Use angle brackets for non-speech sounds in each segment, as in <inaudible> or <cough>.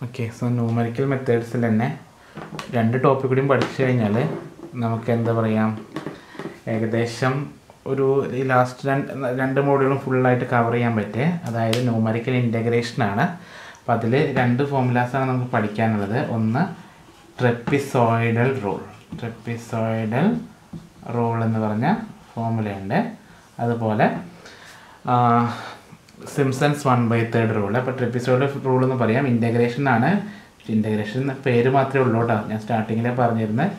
Okay so numerical മെത്തേഡ്സിൽ തന്നെ രണ്ട് topic കൂടിയും പഠിച്ചു കഴിഞ്ഞാൽ നമുക്ക് എന്താ പറയാം ഏകദേശം ഒരു ഈ ലാസ്റ്റ് രണ്ട് രണ്ട് മോഡ്യൂളും ഫുള്ളായിട്ട് കവർ ചെയ്യാൻ പറ്റേ അതായത് ന്യൂമറിക്കൽ ഇന്റഗ്രേഷനാണ് അപ്പോൾ അതിൽ രണ്ട് ഫോമുലാസാണ് നമുക്ക് പഠിക്കാനുള്ളത്. ഒന്ന് ട്രെപ്പിസോയിഡൽ റൂൾ ട്രെപ്പിസോയിഡൽ റൂൾ എന്ന് പറഞ്ഞ ഫോമുലയുണ്ട് അതുപോലെ Simpson's one by third rule അപ്പോൾ ട്രിപ്പിസോഡ് റൂൾ എന്ന് പറയാം. ഇന്റഗ്രേഷൻ ആണ്. ഇന്റഗ്രേഷൻ പേര് മാത്രമേ ഉള്ളൂ കേട്ടോ. ഞാൻ സ്റ്റാർട്ടിങ്ങിൽ പറഞ്ഞിരുന്നത്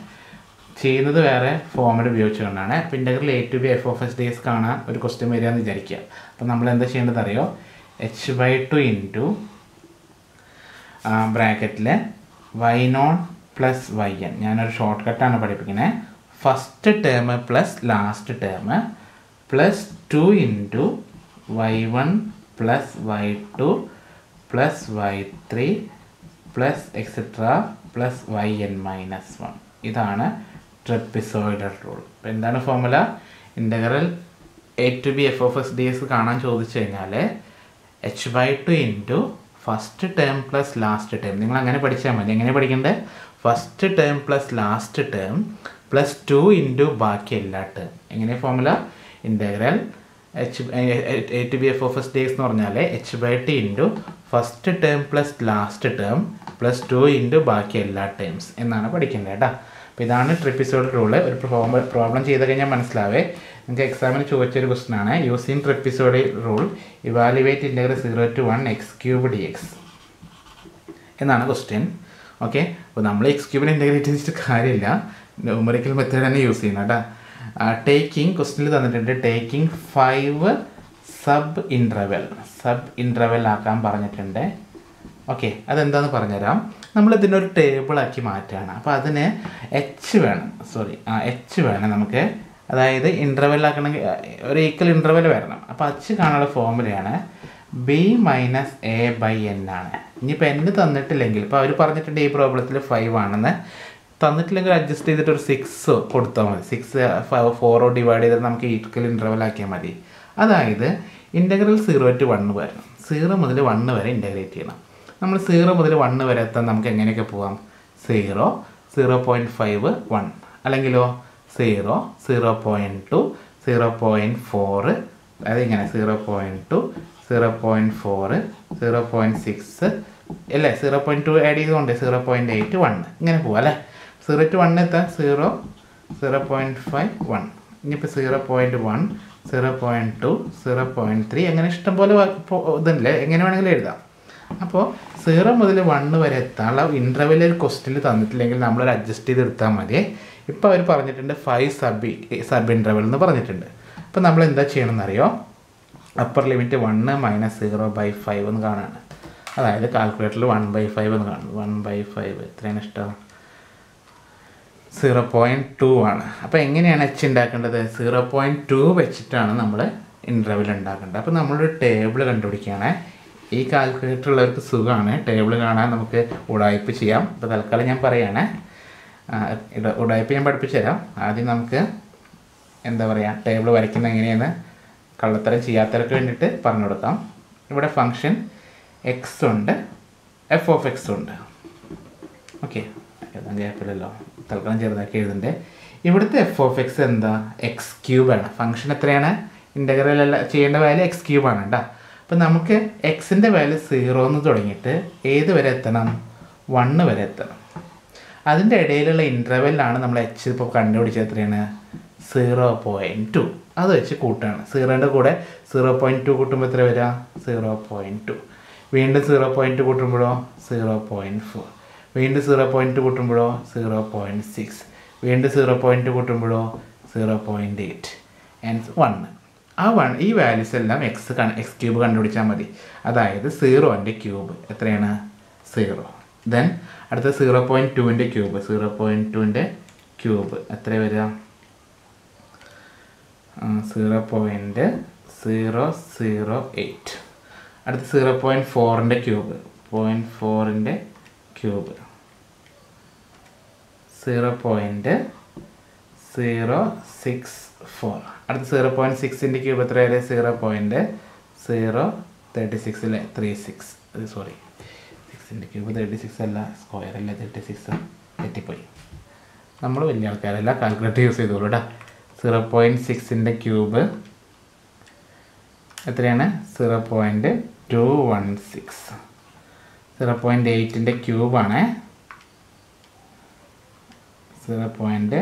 ചെയ്യുന്നത് വേറെ ഫോമിൽ ഉപയോഗിച്ചുകൊണ്ടാണ് അപ്പോൾ integral A to B F of S days കാണാൻ ഒരു ക്വസ്റ്റ്യൻ വരിക എന്ന് വിചാരിക്കുക. അപ്പോൾ നമ്മൾ എന്താ ചെയ്യേണ്ടത് അറിയോ? എച്ച് ബൈ ടു ഇന്റു ബ്രാക്കറ്റിൽ Y naught plus Y N ഞാനൊരു ഷോർട്ട് കട്ടാണ് പഠിപ്പിക്കുന്നത് first term plus last term plus two into Y one plus Y two plus Y three plus etcetera plus Y N minus one ഇതാണ് trapezoidal rule അപ്പോൾ എന്താണ് formula integral A to B F of S D S കാണാൻ ചോദിച്ചു കഴിഞ്ഞാൽ H by two into first term plus last term നിങ്ങൾ അങ്ങനെ പഠിച്ചാൽ മതി. എങ്ങനെ പഠിക്കണ്ടേ? First term plus last term plus two into ബാക്കി എല്ലാ ടേം എങ്ങനെ formula integral H A to B F of S D X എന്ന് പറഞ്ഞാൽ H by T into first term plus last term plus two into ബാക്കി എല്ലാ terms എന്നാണ് പഠിക്കേണ്ടത് കേട്ടോ. അപ്പോൾ ഇതാണ് ട്രിപ്പിസോഡ് റൂൾ ഒരു പ്രോബ്ലം ചെയ്ത് കഴിഞ്ഞാൽ മനസ്സിലാവേ. നിങ്ങൾക്ക് എക്സാമിന് ചോദിച്ചൊരു ക്വസ്റ്റൻ ആണ്. Using trapezoid rule evaluate integral zero to one X cube D X എന്നാണ് ക്വസ്റ്റ്യൻ ഓക്കെ അപ്പോൾ നമ്മൾ എക്സ് ക്യൂബിന് ഇന്റഗ്രേറ്റ് ചെയ്തിട്ട് കാര്യമില്ല. ന്യൂമറിക്കൽ മെത്തേഡ് തന്നെ യൂസ് ചെയ്യുന്നത് കേട്ടോ. ടേക്കിംഗ് ക്വസ്റ്റിൽ തന്നിട്ടുണ്ട്. Taking five sub interval sub interval ആക്കാൻ പറഞ്ഞിട്ടുണ്ട്. ഓക്കെ അതെന്താന്ന് പറഞ്ഞുതരാം. നമ്മൾ ഇതിന്റെ ഒരു ടേബിളാക്കി മാറ്റുകയാണ്. അപ്പോൾ അതിന് എച്ച് വേണം. സോറി ആ എച്ച് വേണം നമുക്ക്. അതായത് ഇന്റർവെല്ലാക്കണമെങ്കിൽ ഒരു ഈക്വൽ ഇന്റർവെൽ വരണം. അപ്പോൾ അച്ച് കാണാനുള്ള ഫോമുലയാണ് B minus A by N ആണ്. ഇനിയിപ്പോൾ എൻ തന്നിട്ടില്ലെങ്കിൽ ഇപ്പോൾ അവർ പറഞ്ഞിട്ടുണ്ട് ഈ പ്രോബ്ലത്തിൽ ഫൈവ് ആണെന്ന്. തന്നിട്ടില്ലെങ്കിൽ അഡ്ജസ്റ്റ് ചെയ്തിട്ട് ഒരു സിക്സ് കൊടുത്താൽ മതി. സിക്സ് ഫോറോ ഡിവൈഡ് ചെയ്തിട്ട് നമുക്ക് ഈക്വൽ ഇന്റർവൽ ആക്കിയാൽ മതി. അതായത് ഇന്റഗ്രൽ സീറോ ടു വണ്ണ് വരണം. സീറോ മുതൽ വണ്ണ് വരെ ഇന്റഗ്രേറ്റ് ചെയ്യണം. നമ്മൾ സീറോ മുതൽ വണ്ണ് വരെ എത്താൻ നമുക്ക് എങ്ങനെയൊക്കെ പോവാം? Zero zero point five one അല്ലെങ്കിലോ? Zero zero point two zero point four ഇങ്ങനെ zero point two zero point four zero point six അല്ലേ? സീറോ പോയിന്റ് ടു ആഡ് ചെയ്തുകൊണ്ട് സീറോ പോയിന്റ് എയ്റ്റ് വൺ ഇങ്ങനെ പോവാം അല്ലേ? സീറോ ടു വൺ എത്താൻ zero zero point five one ഇനിയിപ്പോൾ zero point one zero point two zero point three അങ്ങനെ ഇഷ്ടംപോലെ ഇതുണ്ടല്ലേ? എങ്ങനെ വേണമെങ്കിലും എഴുതാം. അപ്പോൾ സീറോ മുതൽ വണ്ണ് വരെ എത്താനുള്ള ഇന്റർവെൽ ഒരു ക്വസ്റ്റിൽ തന്നിട്ടില്ലെങ്കിൽ നമ്മളൊരു അഡ്ജസ്റ്റ് ചെയ്ത് എടുത്താൽ മതി. ഇപ്പോൾ അവർ പറഞ്ഞിട്ടുണ്ട് ഫൈവ് സബ് സബ് ഇന്റർവെൽ എന്ന് പറഞ്ഞിട്ടുണ്ട്. അപ്പോൾ നമ്മൾ എന്താ ചെയ്യണമെന്നറിയോ upper limit one minus zero by five എന്ന് കാണാണ്. അതായത് കാൽക്കുലേറ്ററിൽ വൺ ബൈ ഫൈവ് എന്ന് കാണുന്നു. വൺ ബൈ ഫൈവ് എത്രയാണ് ഇഷ്ടം. സീറോ പോയിന്റ് ടു ആണ്. അപ്പോൾ എങ്ങനെയാണ് എച്ച് ഉണ്ടാക്കേണ്ടത്? സീറോ പോയിന്റ് ടു വെച്ചിട്ടാണ് നമ്മൾ ഇന്റർവെൽ ഉണ്ടാക്കേണ്ടത്. അപ്പോൾ നമ്മളൊരു ടേബിൾ കണ്ടുപിടിക്കുകയാണ്. ഈ കാൽക്കുലേറ്റർ ഉള്ളവർക്ക് സുഖമാണ്. ടേബിൾ കാണാൻ നമുക്ക് ഉടായ്പ ചെയ്യാം. ഇപ്പോൾ തൽക്കാലം ഞാൻ പറയുകയാണ് ഉടായ്പ ഞാൻ പഠിപ്പിച്ചു തരാം. ആദ്യം നമുക്ക് എന്താ പറയുക ടേബിൾ വരയ്ക്കുന്ന എങ്ങനെയെന്ന് കള്ളത്തരം ചെയ്യാത്തവർക്ക് വേണ്ടിയിട്ട് പറഞ്ഞു കൊടുക്കാം. ഇവിടെ ഫങ്ഷൻ എക്സ് ഉണ്ട് എഫ് ഓഫ് എക്സ് ഉണ്ട്. ഓക്കെ എഴുതാൻ ഗ്യാപ്പില്ലല്ലോ തൽക്കാലം ചെറുതാക്കി എഴുതണ്ടേ. ഇവിടുത്തെ എഫ് ഓഫ് എക്സ് എന്താ? എക്സ് ക്യൂബാണ് ഫംഗ്ഷൻ എത്രയാണ്? ഇന്റഗ്രൽ ചെയ്യേണ്ട വാല്യൂ എക്സ് ക്യൂബാണ് കേട്ടോ അപ്പോൾ നമുക്ക് എക്സിന്റെ വാല്യൂ സീറോ എന്ന് തുടങ്ങിയിട്ട് ഏത് വരെ എത്തണം? വണ്ണ് വരെ എത്തണം. അതിന്റെ ഇടയിലുള്ള ഇന്റർവെല്ലാണ് നമ്മൾ എച്ച് ഇപ്പോൾ കണ്ടുപിടിച്ചത് എത്രയാണ്? സീറോ പോയിന്റ് ടു അത് വെച്ച് കൂട്ടാണ്. സീറോന്റെ കൂടെ സീറോ പോയിന്റ് ടു കൂട്ടുമ്പോൾ എത്ര വരിക സീറോ പോയിന്റ് ടു വീണ്ടും സീറോ പോയിന്റ് ടു കൂട്ടുമ്പോഴോ? സീറോ പോയിന്റ് ഫോർ വീണ്ടും സീറോ പോയിന്റ് കൂട്ടുമ്പോഴോ? സീറോ പോയിന്റ് സിക്സ് വീണ്ടും zero point കൂട്ടുമ്പോഴോ? Zero point eight and one ആ വൺ ഈ വാല്യൂസ് എല്ലാം എക്സ് എക്സ് ക്യൂബ് കണ്ടുപിടിച്ചാൽ മതി. അതായത് സീറോന്റെ ക്യൂബ് എത്രയാണ്? സീറോ ദെൻ അടുത്ത സീറോ പോയിന്റ് ടുവിന്റെ ക്യൂബ് സീറോ പോയിന്റ് ടുവിന്റെ ക്യൂബ് എത്ര വരിക? Zero point zero zero eight അടുത്ത സീറോ പോയിന്റ് ഫോറിന്റെ ക്യൂബ് പോയിന്റ് ഫോറിന്റെ cube zero point zero six four അടുത്ത സീറോ പോയിന്റ് സിക്സിന്റെ ക്യൂബ് എത്ര വരെ സീറോ പോയിന്റ് സീറോ തേർട്ടി സിക്സിലെ ത്രീ സിക്സ് സോറി സിക്സ് സിക്സിന്റെ ക്യൂബ് തേർട്ടി സിക്സ് അല്ല സ്ക്വയർ അല്ല തേർട്ടി സിക്സ് തെറ്റിപ്പോയി. നമ്മൾ വലിയ ആൾക്കാരല്ല കാൽക്കുലേറ്റർ യൂസ് ചെയ്തോളൂ കേട്ടോ സീറോ പോയിന്റ് സിക്സിന്റെ ക്യൂബ് എത്രയാണ്? Zero point two one six zero point എയ്റ്റിന്റെ ക്യൂബാണ് zero point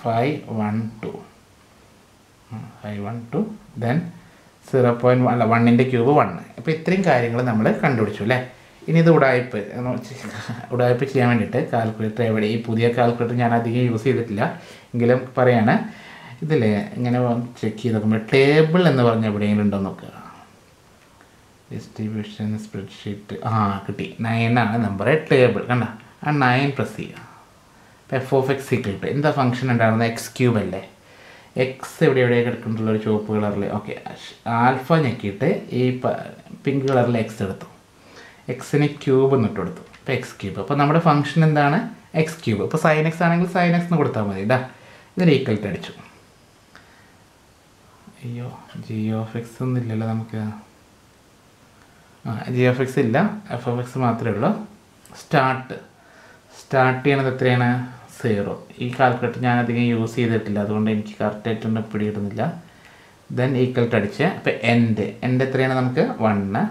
five one two five one two then zero point അല്ല വണ്ണിന്റെ ക്യൂബ് വണ്ണ് അപ്പോൾ ഇത്രയും കാര്യങ്ങൾ നമ്മൾ കണ്ടുപിടിച്ചു അല്ലേ? ഇനി ഇത് ഉടായ്പ് <laughs> ഉടായ്പ് ചെയ്യാൻ വേണ്ടിയിട്ട് കാൽക്കുലേറ്റർ എവിടെ? ഈ പുതിയ കാൽക്കുലേറ്റർ ഞാൻ അധികം യൂസ് ചെയ്തിട്ടില്ല. എങ്കിലും പറയാണ് ഇതിൽ ഇങ്ങനെ ചെക്ക് ചെയ്ത് നോക്കുമ്പോൾ ടേബിൾ എന്ന് പറഞ്ഞ എവിടെയെങ്കിലും ഉണ്ടോ നോക്കുക ഡിസ്ട്രിബ്യൂഷൻ സ്പ്രെഡ്ഷീറ്റ് ആ കിട്ടി. നയനാണ് നമ്പർ ടേബിൾ കണ്ട? ആ നയൻ പ്രസ് ചെയ്യുക. ഇപ്പോൾ എഫ് ഓഫ് എക്സ് കിട്ടും എന്താ ഫംഗ്ഷൻ ഉണ്ടായിരുന്നത്? എക്സ് ക്യൂബ് അല്ലേ? എക്സ് എവിടെ എവിടെ കിടക്കുന്നുള്ള ഒരു ചുവപ്പ് കളറിൽ ഓക്കെ ആൽഫ ഞെക്കിയിട്ട് ഈ പിങ്ക് കളറിൽ എക്സ് എടുത്തു. എക്സിന് ക്യൂബ് എന്നിട്ട് കൊടുത്തു. അപ്പോൾ എക്സ് ക്യൂബ് അപ്പോൾ നമ്മുടെ ഫംഗ്ഷൻ എന്താണ്? എക്സ് ക്യൂബ് ഇപ്പോൾ സൈൻ എക്സ് ആണെങ്കിൽ സൈൻ എക്സ് എന്ന് കൊടുത്താൽ മതി. ഇതാ. ഇതിന് ഈക്വൽ അടിച്ചു. അയ്യോ ജി ഓഫ് എക്സ് ഒന്നും ഇല്ലല്ലോ നമുക്ക്. ജി എഫ് എക്സ് ഇല്ല. എഫ് എഫ് എക്സ് മാത്രമേ ഉള്ളൂ. സ്റ്റാർട്ട് സ്റ്റാർട്ട് ചെയ്യണത് എത്രയാണ്? സീറോ ഈ കാൽക്കുലേറ്റർ ഞാൻ അധികം യൂസ് ചെയ്തിട്ടില്ല. അതുകൊണ്ട് എനിക്ക് കറക്റ്റായിട്ടൊന്നും പിടിയിടുന്നില്ല ദെൻ ഈക്വൽ അടിച്ച്. അപ്പോൾ എൻഡ് എൻഡ് എത്രയാണ് നമുക്ക്? വണ്ണ്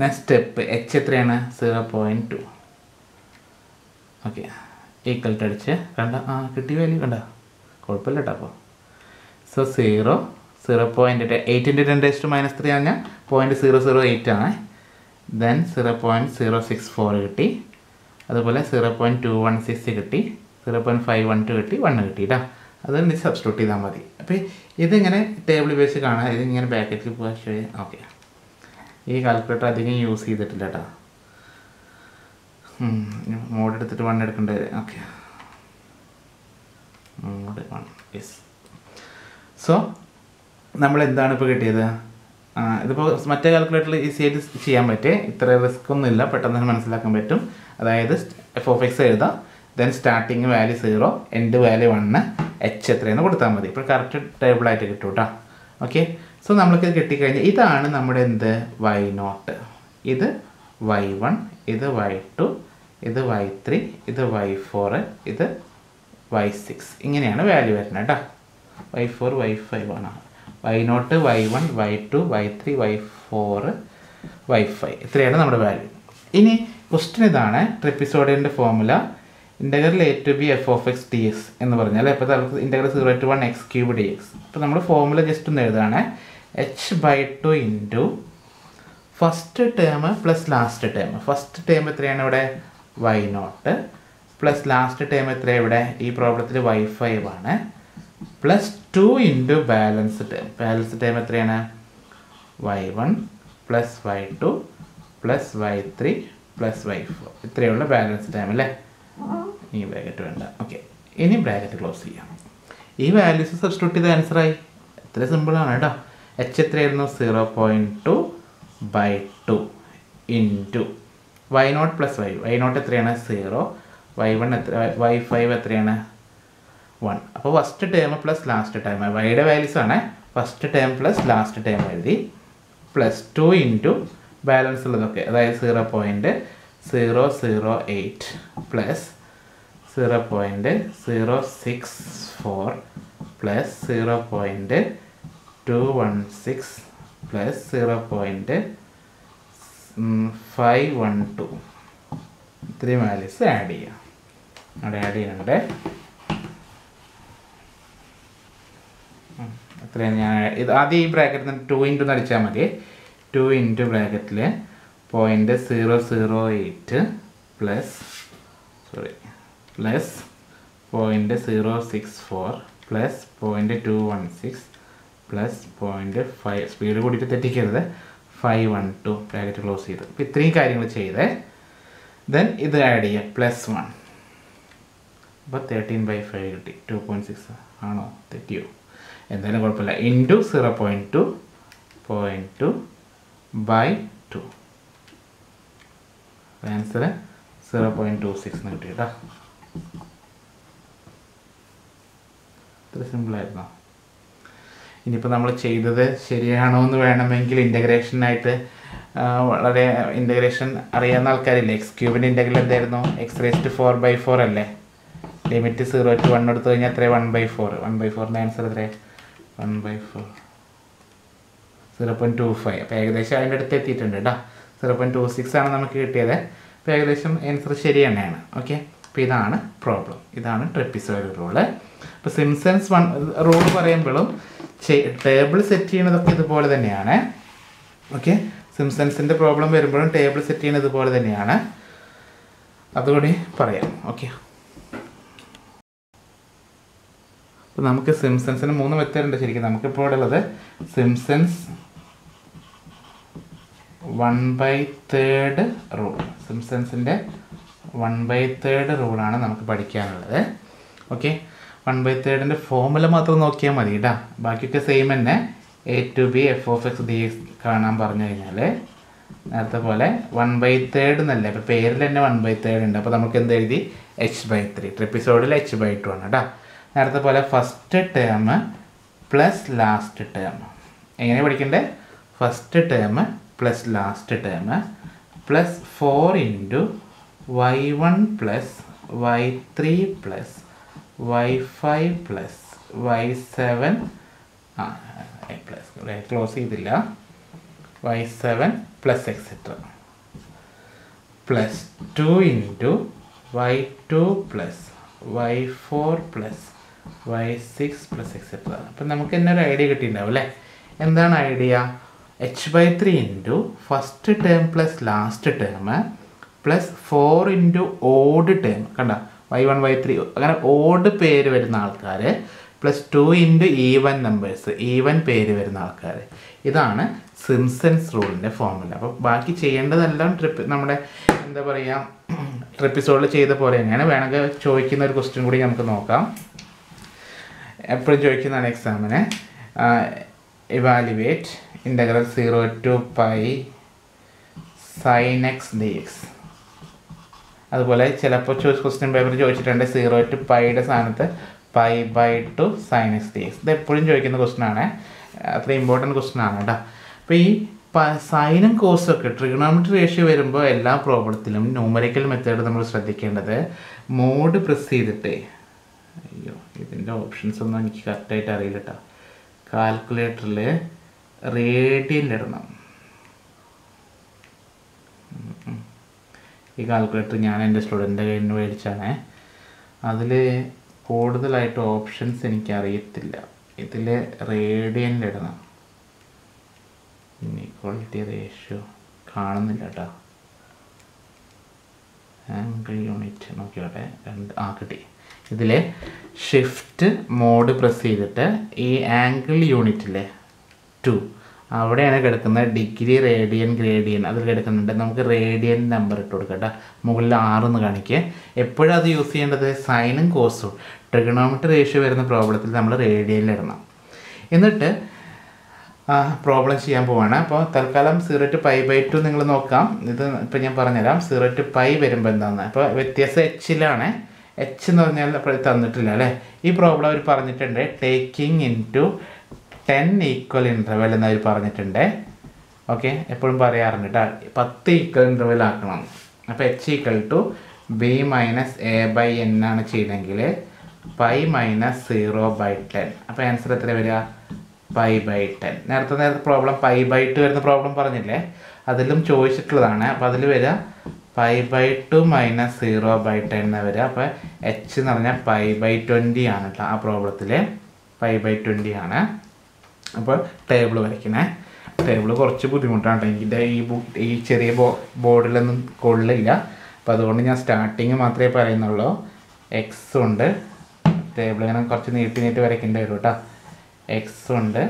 ദെൻ സ്റ്റെപ്പ് എച്ച് എത്രയാണ്? Zero point two okay equal അടിച്ച്. കണ്ട? ആ കിട്ടിയ വാല്യൂ കണ്ട? കുഴപ്പമില്ല കേട്ടോ അപ്പോൾ സോ സീറോ സീറോ പോയിന്റ് എയ്റ്റിന്റെ ടെൻ ടു മൈനസ് ത്രീ പറഞ്ഞാൽ പോയിന്റ് സീറോ സീറോ എയ്റ്റ് ആണ്. Then zero point zero six four കിട്ടി. അതുപോലെ zero point two one six കിട്ടി. Zero point five one two കിട്ടി. വണ്ണ് കിട്ടി കേട്ടോ അത് നീ സബ്സ്റ്റിറ്റ്യൂട്ട് ചെയ്താൽ മതി. അപ്പോൾ ഇതിങ്ങനെ ടേബിൾ ഉപയോഗിച്ച് കാണാം. ഇതിങ്ങനെ ബാക്കറ്റിൽ പോകാൻ ഓക്കെ ഈ കാൽക്കുലേറ്റർ അധികം യൂസ് ചെയ്തിട്ടില്ല കേട്ടോ മോഡ് എടുത്തിട്ട് വൺ എടുക്കേണ്ടി വരും. Okay mode one yes so നമ്മൾ എന്താണ് ഇപ്പോൾ കിട്ടിയത് ഇതിപ്പോൾ മറ്റേ കാൽക്കുലേറ്ററിൽ ഈസി ആയിട്ട് ചെയ്യാൻ പറ്റേ ഇത്ര റിസ്ക് ഒന്നും ഇല്ല പെട്ടെന്ന് തന്നെ മനസ്സിലാക്കാൻ പറ്റും. അതായത് എഫ് ഓഫ് എക്സ് എഴുതാം then starting value zero end value one H എത്രയെന്ന് കൊടുത്താൽ മതി. ഇപ്പോൾ കറക്റ്റ് ടേബിളായിട്ട് കിട്ടും കേട്ടോ ഓക്കെ സോ നമ്മൾക്ക് കിട്ടിക്കഴിഞ്ഞാൽ ഇതാണ് നമ്മുടെ എന്ത്? വൈ നോട്ട് ഇത് വൈ വൺ ഇത് വൈ ടു ഇത് വൈ ത്രീ ഇത് വൈ ഫോറ് ഇത് വൈ സിക്സ് ഇങ്ങനെയാണ് വാല്യൂ വരുന്നത് കേട്ടോ വൈ ഫോർ വൈ ഫൈവ് ആണ്. Y naught Y one Y two Y three Y four Y five ഇത്രയാണ് നമ്മുടെ വാല്യൂ ഇനി ക്വസ്റ്റ്യൻ ഇതാണ് ട്രിപ്പിസോഡിയന്റെ formula integral A to B F of X D X എന്ന് പറഞ്ഞാൽ ഇപ്പോൾ നമുക്ക് integral zero to one X cube D X അപ്പോൾ നമ്മൾ ഫോർമുല ജസ്റ്റ് ഒന്ന് എഴുതാണ്. H by two into first term plus last term first term എത്രയാണ് ഇവിടെ? Y naught plus last term എത്രയാണ് ഇവിടെ? ഈ പ്രോബ്ലത്തിൽ വൈ ഫൈവ് ആണ്. Plus two into balance term balance term എത്രയാണ്? Y one plus Y two plus Y three plus Y four ഇത്രയുള്ള balance time അല്ലേ? ഈ ബ്രാക്കറ്റ് വേണ്ട. ഓക്കെ ഇനി ബ്രാക്കറ്റ് ക്ലോസ് ചെയ്യാം. ഈ വാല്യൂസ് സബ്സ്റ്റിറ്റ്യൂട്ട് ചെയ്ത ആൻസറായി എത്ര സിമ്പിളാണ് കേട്ടോ. എച്ച് എത്രയായിരുന്നു? Zero point two by two into Y naught plus Y Y naught എത്രയാണ്? സീറോ വൈ വൺ എത്ര വൈ ഫൈവ് എത്രയാണ്? വൺ. അപ്പോൾ first term plus last term വൈയുടെ വാല്യൂസ് ആണ്. First term plus last term എഴുതി പ്ലസ് ടു ഇന്റു ബാലൻസ് ഉള്ളതൊക്കെ. അതായത് zero point zero zero eight plus zero point zero six four plus zero point two one six plus zero point five one two ഇത്രയും values add ചെയ്യാം. അവിടെ add ചെയ്യുന്നുണ്ട്. ഉം. എത്രയാണ് ഞാൻ ഇത് ആദ്യം ഈ ബ്രാക്കറ്റിൽ നിന്ന് ടു ഇന്റു അടിച്ചാൽ മതി. ടു ഇന്റു ബ്രാക്കറ്റിൽ point zero zero eight plus sorry plus point zero six four plus point two one six plus point five speed കൂടിയിട്ട് തെറ്റിക്കരുത്. Five one two bracket close ചെയ്ത്. അപ്പോൾ ഇത്രയും കാര്യങ്ങൾ ചെയ്തേ. ദെൻ ഇത് ആഡ് ചെയ്യുക പ്ലസ് വൺ അപ്പോൾ തേർട്ടീൻ ബൈ ഫൈവ് കിട്ടി. ടു പോയിന്റ് സിക്സ് ആണോ? തെറ്റിയോ? എന്തായാലും കുഴപ്പമില്ല. Into zero point two point two by two answer zero point two six എന്ന് കിട്ടി കേട്ടോ ഇത്ര സിമ്പിളായിരുന്നോ ഇനിയിപ്പോൾ നമ്മൾ ചെയ്തത് ശരിയാണോ എന്ന് വേണമെങ്കിൽ ഇന്റഗ്രേഷനായിട്ട് വളരെ ഇന്റഗ്രേഷൻ അറിയാവുന്ന ആൾക്കാരില്ലേ? എക്സ് ക്യൂബിന്റെ ഇന്റഗ്രൽ എന്തായിരുന്നു? X raised four by four അല്ലേ? ലിമിറ്റ് സീറോ ടു വൺ എടുത്തു കഴിഞ്ഞാൽ എത്ര one by four one by ഫോറിന്റെ ആൻസർ എത്ര one by four zero point two five അപ്പോൾ ഏകദേശം അതിന്റെ അടുത്ത് എത്തിയിട്ടുണ്ട് കേട്ടോ സീറോ പോയിന്റ് ടു സിക്സ് ആണ് നമുക്ക് കിട്ടിയത്. അപ്പോൾ ഏകദേശം ആൻസർ ശരി തന്നെയാണ്. ഓക്കെ അപ്പോൾ ഇതാണ് പ്രോബ്ലം ഇതാണ് ട്രിപ്പിസോയിഡ് റൂൾ അപ്പോൾ സിംസൺസ് വൺ റൂൾ പറയുമ്പോഴും ടേബിൾ സെറ്റ് ചെയ്യണതൊക്കെ ഇതുപോലെ തന്നെയാണ്. ഓക്കെ സിംസൺസിന്റെ പ്രോബ്ലം വരുമ്പോഴും ടേബിൾ സെറ്റ് ചെയ്യുന്നത് ഇതുപോലെ തന്നെയാണ്. അതുകൂടി പറയാം. ഓക്കെ അപ്പോൾ നമുക്ക് സിംസൺസിന് മൂന്ന് മെത്തേഡ് ഉണ്ട് ശരിക്കും. നമുക്കിപ്പോൾ ഇവിടെ ഉള്ളത് Simpson's one by third rule സിംസൺസിന്റെ one by third റൂളാണ് നമുക്ക് പഠിക്കാനുള്ളത്. ഓക്കെ വൺ ബൈ തേർഡിന്റെ ഫോമുല മാത്രം നോക്കിയാൽ മതി കേട്ടോ ബാക്കിയൊക്കെ സെയിം തന്നെ. A to B F of X D X കാണാൻ പറഞ്ഞു കഴിഞ്ഞാൽ നേരത്തെ പോലെ വൺ ബൈ തേർഡ് എന്നല്ലേ. ഇപ്പോൾ പേരിൽ തന്നെ വൺ ബൈ തേർഡ് ഉണ്ട്. അപ്പോൾ നമുക്ക് എന്ത് എഴുതി എച്ച് ബൈ ത്രീ ട്രിപ്പിസോഡിൽ എച്ച് ബൈ ടു ആണ് കേട്ടോ നേരത്തെ പോലെ first term plus last term എങ്ങനെ പഠിക്കണ്ടേ? First term plus last term plus four into Y one plus Y three plus Y five plus Y seven ആ പ്ലസ് ക്ലോസ് ചെയ്തില്ല. Y seven plus etcetera plus two into Y two plus Y four plus Y six plus X എത്ര അപ്പം നമുക്ക് തന്നെ ഒരു idea കിട്ടിയിട്ടുണ്ടാവും അല്ലേ? എന്താണ് idea h by three into first term plus last term plus four into odd term കണ്ട? Y one Y three അങ്ങനെ ഓഡ് പേര് വരുന്ന ആൾക്കാർ plus two into even numbers even പേര് വരുന്ന ആൾക്കാർ ഇതാണ് സിംസൺസ് റൂളിന്റെ ഫോർമുല അപ്പോൾ ബാക്കി ചെയ്യേണ്ടതെല്ലാം ട്രിപ്പ് നമ്മുടെ എന്താ പറയുക ട്രിപ്പിസോഡിൽ ചെയ്ത പോലെ എങ്ങനെ വേണമെങ്കിൽ ചോദിക്കുന്ന ഒരു ക്വസ്റ്റ്യൻ കൂടി നമുക്ക് നോക്കാം. എപ്പോഴും ചോദിക്കുന്നതാണ് എക്സാമിന് evaluate integral zero to pi sine x d x അതുപോലെ ചിലപ്പോൾ ചോയ്സ് ക്വസ്റ്റ്യൻ പേപ്പർ ചോദിച്ചിട്ടുണ്ട് സീറോ ടു പൈയുടെ സ്ഥാനത്ത് pi by two sine x d x ഇത് എപ്പോഴും ചോദിക്കുന്ന ക്വസ്റ്റ്യൻ ആണ്. അത്ര ഇമ്പോർട്ടന്റ് ക്വസ്റ്റ്യൻ ആണ് കേട്ടോ അപ്പോൾ ഈ സൈനും കോസും ഒക്കെ ട്രിഗണോമെട്രി റേഷ്യോ വരുമ്പോൾ എല്ലാ പ്രോബ്ലത്തിലും ന്യൂമറിക്കൽ മെത്തേഡ് നമ്മൾ ശ്രദ്ധിക്കേണ്ടത് മോഡ് പ്രസ് ചെയ്തിട്ട്. അയ്യോ. ഇതിന്റെ ഓപ്ഷൻസ് ഒന്നും എനിക്ക് കറക്റ്റായിട്ട് അറിയില്ല കേട്ടോ കാൽക്കുലേറ്ററിൽ റേഡിയൻ ഇടണം. ഈ കാൽക്കുലേറ്റർ ഞാൻ എന്റെ സ്റ്റുഡന്റെ കയ്യിൽ നിന്ന് മേടിച്ചാണ്. അതിൽ കൂടുതലായിട്ട് ഓപ്ഷൻസ് എനിക്ക് അറിയത്തില്ല. ഇതിൽ റേഡിയനിലിടണം ക്വാളിറ്റി റേഷ്യോ കാണുന്നില്ല കേട്ടോ ആംഗിൾ യൂണിറ്റ് നോക്കിയോട്ടെ. രണ്ട് ആ കിട്ടി. ഇതിൽ ഷിഫ്റ്റ് മോഡ് പ്രസ് ചെയ്തിട്ട് ഈ ആംഗിൾ യൂണിറ്റിലെ ടു അവിടെയാണ് കിടക്കുന്നത് ഡിഗ്രി റേഡിയൻ ഗ്രേഡിയൻ അതിൽ കിടക്കുന്നുണ്ട്. നമുക്ക് റേഡിയൻ നമ്പർ ഇട്ട് കൊടുക്കാം കേട്ടോ മുകളിൽ ആറെന്ന് കാണിക്കുക എപ്പോഴും അത് യൂസ് ചെയ്യേണ്ടത്? സൈനും കോസും ട്രിഗണോമെട്രി റേഷ്യോ വരുന്ന പ്രോബ്ലത്തിൽ നമ്മൾ റേഡിയനിൽ ഇടണം. എന്നിട്ട് പ്രോബ്ലം ചെയ്യാൻ പോവാണ്. അപ്പോൾ തൽക്കാലം zero to pi by two നിങ്ങൾ നോക്കാം. ഇത് ഇപ്പം ഞാൻ പറഞ്ഞുതരാം. സീറോ ടു പൈ വരുമ്പോൾ എന്താണെന്ന് അപ്പോൾ വ്യത്യാസം എച്ചിലാണ് എച്ച് എന്ന് പറഞ്ഞാൽ തന്നിട്ടില്ല അല്ലേ? ഈ പ്രോബ്ലം അവർ പറഞ്ഞിട്ടുണ്ട് taking into ten equal interval എന്നവർ പറഞ്ഞിട്ടുണ്ട്. ഓക്കെ എപ്പോഴും പറയാറുണ്ട് കേട്ടോ പത്ത് ഈക്വൽ ഇന്റർവെൽ ആക്കണം. അപ്പോൾ h equal to b minus a by n ആണ് ചെയ്തെങ്കിൽ pi minus zero by ten അപ്പോൾ ആൻസർ എത്ര വരിക? പൈ ബൈ ടെൻ നേരത്തെ നേരത്തെ പ്രോബ്ലം പൈ ബൈ ടു വരുന്ന പ്രോബ്ലം പറഞ്ഞില്ലേ? അതിലും ചോദിച്ചിട്ടുള്ളതാണ്. അപ്പോൾ അതിൽ വരിക pi by two minus zero by ten എന്ന് വരിക. അപ്പോൾ എച്ച് എന്ന് പറഞ്ഞാൽ പൈ ബൈ ട്വന്റി ആണ് കേട്ടോ ആ പ്രോബ്ലത്തിൽ പൈ ബൈ ട്വന്റി ആണ്. അപ്പോൾ ടേബിൾ വരയ്ക്കണേ. ടേബിൾ കുറച്ച് ബുദ്ധിമുട്ടാണ് കേട്ടോ എനിക്ക് ഈ ഈ ചെറിയ ബോ ബോർഡിലൊന്നും കൊള്ളില്ല. അപ്പോൾ അതുകൊണ്ട് ഞാൻ സ്റ്റാർട്ടിങ് മാത്രമേ പറയുന്നുള്ളൂ. എക്സ് ഉണ്ട്. ടേബിൾ ഇങ്ങനെ കുറച്ച് നീട്ടി നീട്ടി വരയ്ക്കേണ്ടി വരും കേട്ടോ എക്സ് ഉണ്ട്.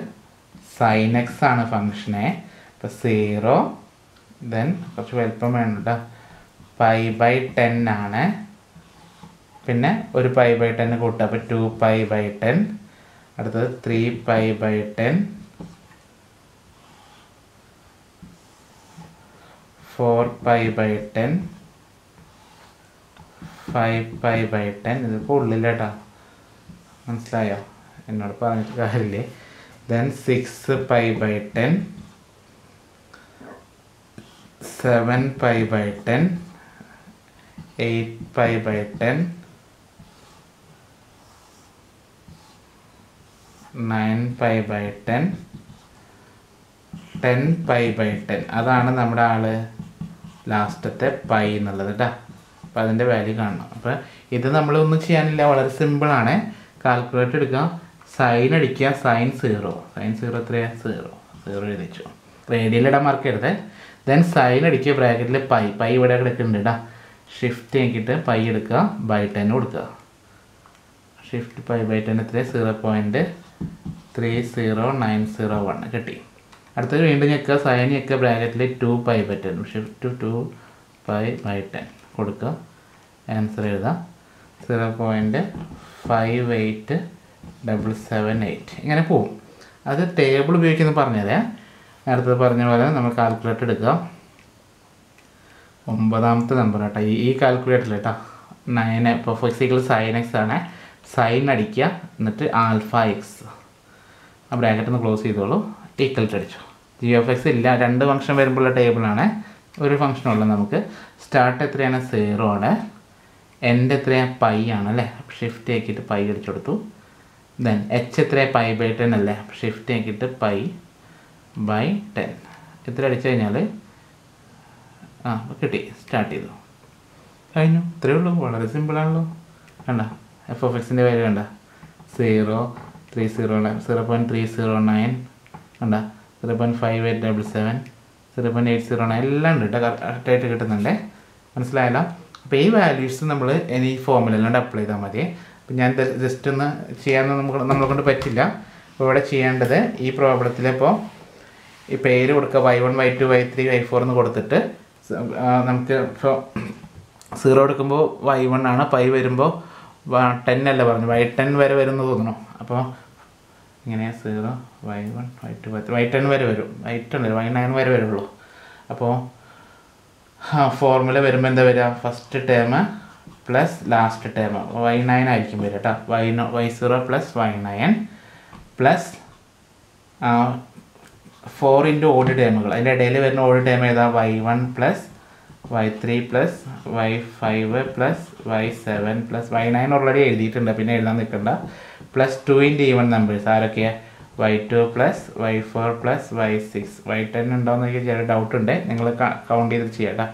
സൈൻ എക്സ് ആണ് ഫങ്ഷനെ അപ്പോൾ സീറോ ദെൻ കുറച്ച് വലുപ്പം വേണം കേട്ടോ പൈ ബൈ ടെൻ ആണ്. പിന്നെ ഒരു പൈ ബൈ ടെൻ കൂട്ടുക. അപ്പോൾ ടു പൈ ബൈ ടെൻ അടുത്തത് three pi by ten four pi by ten five pi by ten ഇതിപ്പോൾ ഉള്ളിലേട്ടാ മനസ്സിലായോ? എന്നോട് പറഞ്ഞിട്ട് കാര്യമില്ലേ? Then six pi by ten seven pi by ten eight pi by ten nine pi by ten ten pi by ten അതാണ് നമ്മുടെ ആൾ ലാസ്റ്റത്തെ pi എന്നുള്ളത് കേട്ടോ അപ്പം അതിന്റെ വാല്യൂ കാണണം. അപ്പോൾ ഇത് നമ്മളൊന്നും ചെയ്യാനില്ല. വളരെ സിമ്പിളാണ് കാൽക്കുലേറ്റർ എടുക്കുക സൈൻ അടിക്കുക. സൈൻ സീറോ സൈൻ സീറോ എത്രയാണ് സീറോ സീറോ എഴുതിച്ചു. മാർക്ക് ചെയ്തത് ദെൻ സൈൻ അടിക്കുക. ബ്രാക്കറ്റിൽ പൈ പൈ ഇവിടെ കിടക്കുന്നുണ്ട് കേട്ടോ ഷിഫ്റ്റ് ആക്കിയിട്ട് പൈ എടുക്കുക ബൈ ടെൻ കൊടുക്കുക. ഷിഫ്റ്റ് പൈ ബൈ ടെൻ എത്ര zero point three zero nine zero one കിട്ടി. അടുത്തത് വീണ്ടും ഞെക്കുക. സൈൻ ഞെക്കുക. ബ്രാക്കറ്റിൽ two pi by ten shift two pi by ten കൊടുക്കുക. ആൻസർ എഴുതാം zero point five eight double seven eight ഇങ്ങനെ പോവും. അത് ടേബിൾ ഉപയോഗിക്കുന്നത് പറഞ്ഞതേ. നേരത്തെ പറഞ്ഞ പോലെ നമ്മൾ കാൽക്കുലേറ്റർ എടുക്കുക. ഒമ്പതാമത്തെ നമ്പർ കേട്ടോ. ഈ ഈ കാൽക്കുലേറ്ററിൽ കേട്ടോ നയൻ ഇപ്പോൾ ഫിസിക്കൽ സൈൻ എക്സ് ആണ്. സൈൻ അടിക്കുക. എന്നിട്ട് ആൽഫ എക്സ് ആ ബ്രാക്കറ്റ് ഒന്ന് ക്ലോസ് ചെയ്തോളൂ. ഈക്വൽ ടു അടിച്ചു. ജി എഫ് എക്സ് ഇല്ല. രണ്ട് ഫംഗ്ഷൻ വരുമ്പോഴുള്ള ടേബിളാണ് ഒരു ഫംഗ്ഷനുള്ളത് നമുക്ക്. സ്റ്റാർട്ട് എത്രയാണ്? സീറോ ആണ്. എന്റെ എത്രയാണ്? പൈ ആണ് അല്ലേ? ഷിഫ്റ്റ് ആക്കിയിട്ട് പൈ അടിച്ചു കൊടുത്തു. ദെൻ എച്ച് എത്രയാണ്? പൈ ബൈ ടെൻ അല്ലേ? ഷിഫ്റ്റ് ആക്കിയിട്ട് പൈ ബൈ ടെൻ എത്ര അടിച്ചു കഴിഞ്ഞാൽ ആ കിട്ടി. സ്റ്റാർട്ട് ചെയ്തു. കഴിഞ്ഞു. ഇത്രയേ ഉള്ളൂ. വളരെ സിമ്പിളാണല്ലോ കണ്ട. എഫ് ഓഫ് എക്സിന്റെ വാല്യൂ കണ്ട. Zero three zero nine zero point three zero nine കണ്ട. Zero point five eight double seven zero point eight zero nine എല്ലാം ഉണ്ട് കേട്ടോ കറക്റ്റായിട്ട് കിട്ടുന്നുണ്ട്. മനസ്സിലായല്ലോ? അപ്പോൾ ഈ വാല്യൂസ് നമ്മൾ ഇനി ഫോമിലെല്ലാം അപ്ലൈ ചെയ്താൽ മതി. അപ്പം ഞാൻ ജസ്റ്റ് ഒന്ന് ചെയ്യാമെന്ന് നമുക്ക് നമ്മളെ കൊണ്ട് പറ്റില്ല. അപ്പോൾ ഇവിടെ ചെയ്യേണ്ടത് ഈ പ്രോബ്ലത്തിലിപ്പോൾ ഈ പേര് കൊടുക്കുക y one y two y three y four എന്ന് കൊടുത്തിട്ട് നമുക്ക് ഇപ്പോൾ സീറോ എടുക്കുമ്പോൾ വൈ വൺ ആണ് പൈ വരുമ്പോൾ ടെൻ അല്ല പറഞ്ഞു വൈ ടെൻ വരെ വരും എന്ന് തോന്നണം അപ്പോൾ ഇങ്ങനെ zero y one y two y y ten വരെ വരും. വൈ ടെൻ വരും വൈ നയൻ വരെ വരുള്ളൂ. അപ്പോൾ ഫോർമുല വരുമ്പോൾ എന്താ വരിക? First term plus last term y nine ആയിരിക്കും വരിക കേട്ടോ y y zero plus y nine plus four into odd ടേമുകൾ അതിന്റെ ഇടയിൽ വരുന്ന ഓഡ് ടേം ഏതാ? Y one plus y three plus y five plus y seven plus y nine already എഴുതിയിട്ടുണ്ട്. പിന്നെ എഴുതാൻ നിൽക്കണ്ട. Plus two into even numbers ആരൊക്കെയാണ് y two plus y four plus y six y ten ഉണ്ടോയെന്ന് എനിക്ക് ചെറിയ doubt ഉണ്ട്. നിങ്ങൾ കൗണ്ട് ചെയ്ത് ചെയ്യാം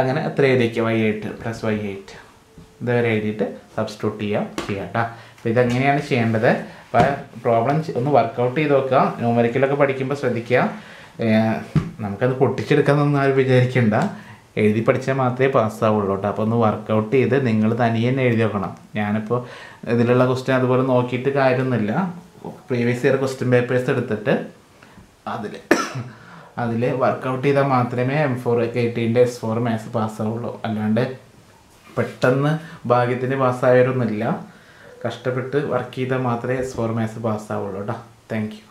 അങ്ങനെ അത്ര എഴുതിക്കുക y eight plus y eight ഇതുവരെ എഴുതിയിട്ട് സബ്സ്റ്റിറ്റ്യൂട്ട് ചെയ്യാം. ചെയ്യാം കേട്ടോ അപ്പോൾ ഇതെങ്ങനെയാണ് ചെയ്യേണ്ടത്? പ്രോബ്ലം ഒന്ന് വർക്കൗട്ട് ചെയ്ത് നോക്കുക ന്യൂമറിക്കലൊക്കെ പഠിക്കുമ്പോൾ ശ്രദ്ധിക്കുക നമുക്കത് പൊട്ടിച്ചെടുക്കാമെന്നൊന്നും ആരും വിചാരിക്കണ്ട. എഴുതി പഠിച്ചാൽ മാത്രമേ പാസ്സാവുള്ളൂ കേട്ടോ അപ്പോൾ ഒന്ന് വർക്കൗട്ട് ചെയ്ത് നിങ്ങൾ തനിയെ തന്നെ എഴുതി വെക്കണം. ഞാനിപ്പോൾ ഇതിലുള്ള ക്വസ്റ്റ്യൻ അതുപോലെ നോക്കിയിട്ട് കാര്യമൊന്നുമില്ല പ്രീവിയസ് ഇയർ ക്വസ്റ്റ്യൻ പേപ്പേഴ്സ് എടുത്തിട്ട് അതിൽ <coughs> അതിൽ വർക്കൗട്ട് ചെയ്താൽ മാത്രമേ എം ഫോർ കെ ടീന്റെ എസ് ഫോർ മാത്സ് പാസ്സാവുള്ളൂ അല്ലാണ്ട് പെട്ടെന്ന് ഭാഗ്യത്തിന് പാസ്സായവരൊന്നുമില്ല കഷ്ടപ്പെട്ട് വർക്ക് ചെയ്താൽ മാത്രമേ എസ് ഫോർ മാത്സ് പാസ്സാവുള്ളൂ കേട്ടോ താങ്ക് യു